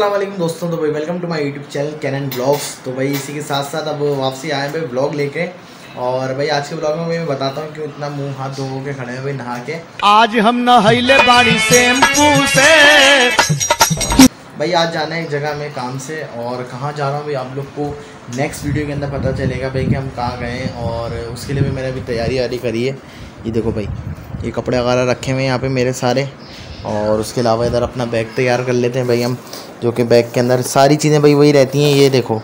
वालेकुम दोस्तों तो भाई welcome to my YouTube channel Canon vlogs तो भाई इसी के साथ साथ अब वापसी आए भाई ब्लॉग लेके। और भाई आज के ब्लॉग में मैं बताता हूँ क्यों इतना मुँह हाथ धो के खड़े हैं भाई नहा के। आज हम नहैले बाड़ी शैम्पू से। भाई आज जाना है एक जगह में काम से और कहाँ जा रहा हूँ भाई आप लोग को नेक्स्ट वीडियो के अंदर पता चलेगा भाई कि हम कहाँ गए और उसके लिए भी मैंने अभी तैयारी वारी करी है। ये देखो भाई ये कपड़े वगैरह रखे हुए हैं यहाँ पे मेरे सारे। और उसके अलावा इधर अपना बैग तैयार कर लेते हैं भाई हम, जो कि बैग के अंदर सारी चीज़ें भाई वही रहती हैं। ये देखो,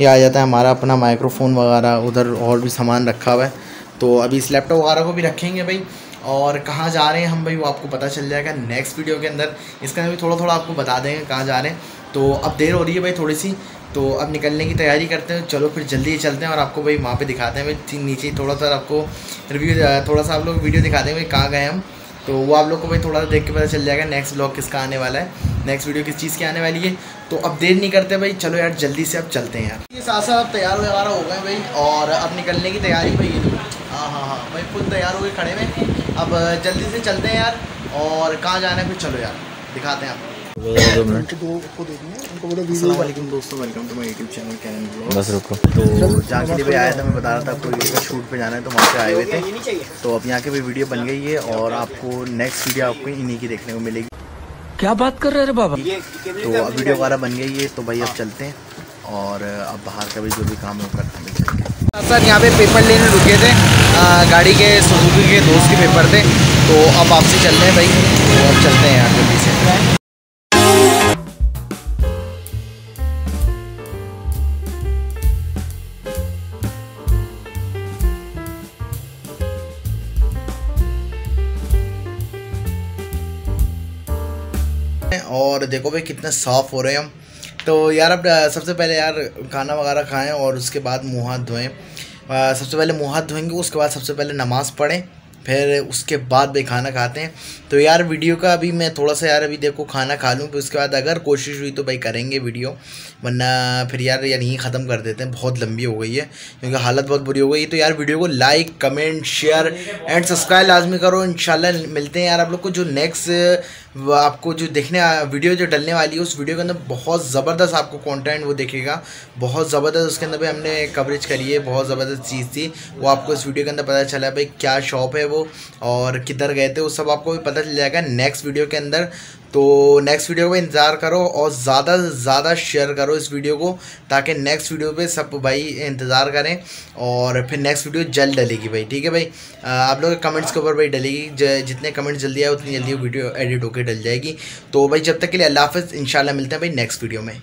ये आ जाता है हमारा अपना माइक्रोफोन वगैरह, उधर और भी सामान रखा हुआ है। तो अभी इस लैपटॉप वगैरह को भी रखेंगे भाई। और कहाँ जा रहे हैं हम भाई वो आपको पता चल जाएगा नेक्स्ट वीडियो के अंदर। इसका भी थोड़ा थोड़ा आपको बता देंगे कहाँ जा रहे हैं। तो अब देर हो रही है भाई थोड़ी सी तो अब निकलने की तैयारी करते हैं। चलो फिर जल्दी ही चलते हैं और आपको भाई वहाँ पे दिखाते हैं भाई। नीचे थोड़ा सा आपको रिव्यू थोड़ा सा आप लोग वीडियो दिखाते हैं भाई कहाँ गए हम। तो वो आप लोग को भाई थोड़ा सा देख के पता चल जाएगा नेक्स्ट ब्लॉग किसका आने वाला है नेक्स्ट वीडियो किस चीज़ की आने वाली है। तो अब देर नहीं करते भाई, चलो यार जल्दी से अब चलते हैं यार। ये साथ साथ अब तैयार वगैरह हो गए भाई, और अब निकलने की तैयारी भाई हाँ हाँ हाँ भाई खुद तैयार हो गए खड़े में अब जल्दी से चलते हैं यार, और कहाँ जाना है फिर चलो यार, दिखाते हैं मिनट दोस्तों welcome to my YouTube channel Canon बस रुको तो जहाँ के लिए भी आया था मैं बता रहा था आपको शूट पे जाना है तो वहाँ पे आए हुए थे तो अब यहाँ की भी वीडियो बन गई है और आपको नेक्स्ट वीडियो आपको इन्हीं की देखने को मिलेगी क्या बात कर रहे रे बाबा तो अब वीडियो वगैरह बन गई है तो भाई अब चलते हैं और अब बाहर का भी जो भी काम है वो करते हैं सर यहाँ पे पेपर लेने रुके थे। आ, गाड़ी के सुजुकी के दोस्त के पेपर थे। तो अब आपसे चल रहे हैं भाई। तो अब चलते हैं यहाँ जल्दी और देखो भाई कितने साफ़ हो रहे हैं हम। तो यार अब सबसे पहले यार खाना वगैरह खाएँ और उसके बाद मुँह हाथ धोएँ। सबसे पहले मुँह हाथ धोएँगे, उसके बाद सबसे पहले नमाज़ पढ़ें, फिर उसके बाद भाई खाना खाते हैं। तो यार वीडियो का अभी मैं थोड़ा सा यार अभी देखो खाना खा लूँ, फिर उसके बाद अगर कोशिश हुई तो भाई करेंगे वीडियो, वरना फिर यार यार यहीं ख़त्म कर देते हैं, बहुत लंबी हो गई है, क्योंकि हालत बहुत बुरी हो गई। है तो यार वीडियो को like, comment, share and subscribe लाजमी करो। इन मिलते हैं यार आप लोग को जो नेक्स्ट आपको जो देखने वीडियो जो डलने वाली है, उस वीडियो के अंदर बहुत ज़बरदस्त आपको कंटेंट वो देखेगा। बहुत ज़बरदस्त उसके अंदर भी हमने कवरेज करी है, बहुत ज़बरदस्त चीज़ थी। वो आपको इस वीडियो के अंदर पता चला भाई क्या शॉप है वो और किधर गए थे, वो सब आपको भी पता चल जाएगा। नेक्स्ट वीडियो के अंदर तो नेक्स्ट वीडियो का इंतज़ार करो और ज़्यादा से ज़्यादा शेयर करो इस वीडियो को, ताकि नेक्स्ट वीडियो पे सब भाई इंतज़ार करें और फिर नेक्स्ट वीडियो जल्द डलेगी भाई, ठीक है भाई? आप लोग कमेंट्स के ऊपर भाई डलेगी जितने कमेंट्स जल्दी आए उतनी जल्दी वीडियो एडिट होकर डल जाएगी। तो भाई जब तक के लिए अल्लाह हाफ़ इंशाल्लाह मिलते हैं भाई नेक्स्ट वीडियो में।